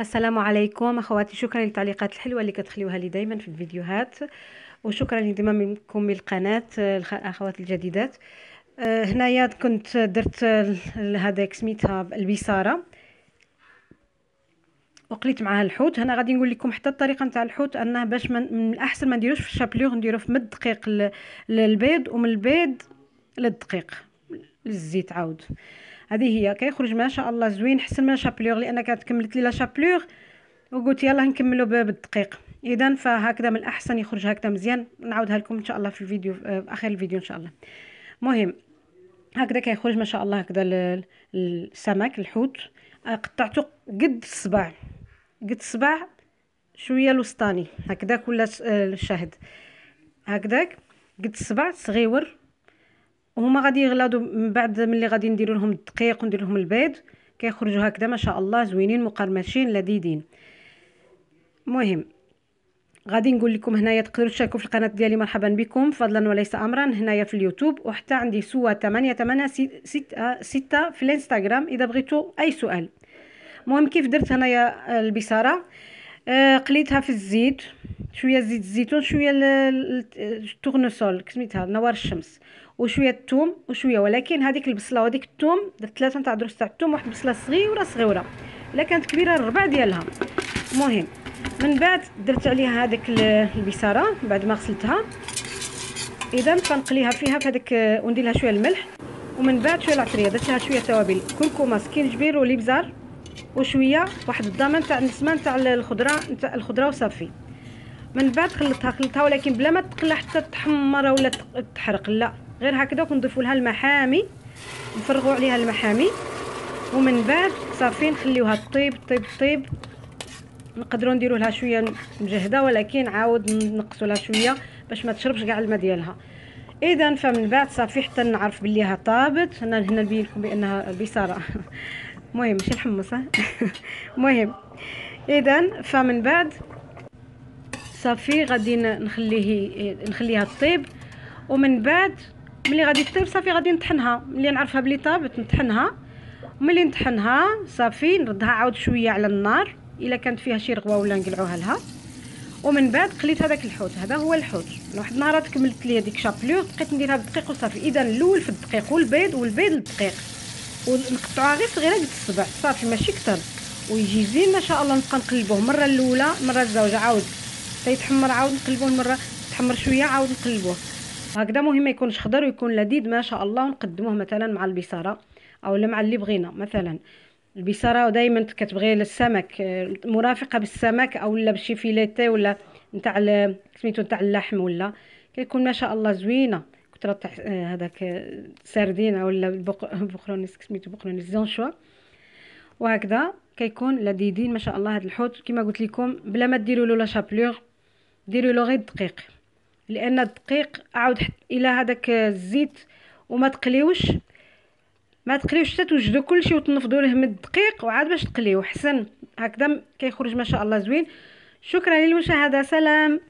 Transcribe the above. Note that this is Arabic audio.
السلام عليكم أخواتي شكرا للتعليقات الحلوة اللي كتخليوها لي دائما في الفيديوهات. وشكرا لانضمامكم للقناة الاخوات الجديدات. أه هنايا كنت درت هذاك سميتها البصارة. وقليت معاها الحوت. هنا غادي نقول لكم حتى الطريقة نتاع الحوت أنه باش من الأحسن ما نديروش في الشابلور نديروه في مد الدقيق للبيض ومن البيض للدقيق للزيت عاود. هذه هي. كيخرج ما شاء الله زوين حسن من شابلور لأن كانت كملت لي لا شابلور وقلت يلا نكملو بالدقيق. اذا فهكذا من الاحسن يخرج هكذا مزيان. نعاودها لكم إن شاء الله في الفيديو في آخر الفيديو إن شاء الله. مهم. هكذا كيخرج ما شاء الله هكذا السمك الحوت. قطعته قد الصباع. قد الصباع شوية الوسطاني. هكذاك ولا الشاهد. هكذاك قد الصباع صغيور. وهما غادي يغلاضوا من بعد ملي غادي نديروا لهم الدقيق وندير لهم البيض كيخرجوا هكذا ما شاء الله زوينين مقرمشين لذيذين. مهم. غادي نقول لكم هنايا تقدروا تشاركوا في القناة ديالي مرحبا بكم فضلا وليس امرا هنايا في اليوتيوب. وحتى عندي سوا 8 8 6 6 في الإنستغرام إذا بغيتوا أي سؤال. المهم كيف درت هنايا البصارة؟ آه قليتها في الزيت. شوية زيت الزيتون شوية ال tournesol سميتها نوار الشمس وشوية الثوم وشوية ولكن هذيك البصلة وهذيك الثوم درت ثلاثة نتاع ضروس تاع الثوم واحد البصله صغيرة صغيرة إلا كانت كبيرة الربع ديالها. المهم من بعد درت عليها هذيك البصارة بعد ما غسلتها. إذا فنقليها فيها في هذاك وندير لها شوية الملح ومن بعد شوية العطرية درت لها شوية توابل كركم سكينجبير وليبزار وشوية واحد الضامن تاع النسمة تاع الخضرة نتاع الخضرة وصافي. من بعد خلطها خلطها ولكن بلا ما تقلى حتى تحمر ولا تحرق لا. غير هكذا ونضيفوا لها المحامي نفرغوا عليها المحامي ومن بعد صافي نخليوها طيب طيب طيب. نقدروا نديروا لها شوية مجهدة ولكن عاود نقصوا لها شوية باش ما تشربش كاع الماء ديالها. إذا فمن بعد صافي حتى نعرف بليها طابت. أنا هنا نبين لكم بأنها البصاره المهم ماشي الحمص المهم إذا فمن بعد صافي غادي نخليه نخليها طيب ومن بعد ملي غادي تطيب صافي غادي نطحنها. ملي نعرفها بلي طابت نطحنها. ملي نطحنها صافي نردها عاود شوية على النار إلا كانت فيها شي رغوة ولا نقلعوها لها. ومن بعد قليت هذاك الحوت. هذا هو الحوت. واحد النهار كملت لي هذيك شابلور بقيت نديرها بالدقيق وصافي. إذا الأول في الدقيق والبيض والبيض للدقيق. ونقطعوها غير صغيرة قد الصبع. صافي ماشي كتر. ويجي زين ما شاء الله نبقى نقلبوه. مرة الأولى مرة الزوجة عاود. تيتحمر عاود نقلبوه مرة تحمر شوية عاود نقلبوه. هكذا مهم ما يكونش خضر ويكون لذيذ ما شاء الله ونقدموه مثلا مع البصارة أو مع اللي بغينا. مثلا البصارة دائما كتبغي السمك مرافقة بالسمك أو لا بشي فيليتي ولا نتاع سميتو نتاع اللحم ولا. كيكون ما شاء الله زوينة. كثر تاع هذاك سردينه ولا بقرونيس سميتو بقرونيس زونشوا. وهكذا كيكون لذيذين ما شاء الله هذا الحوت. كما قلت لكم بلا ما ديروا له لا شابلور ديروا له غير دقيق. لأن الدقيق عاود إلى هذاك الزيت وما تقليوش. ما تقليوش حتى توجدوا كلشي وتنفضوا له من الدقيق وعاد باش تقليوه. حسن هكذا كيخرج ما شاء الله زوين. شكرا للمشاهدة. سلام.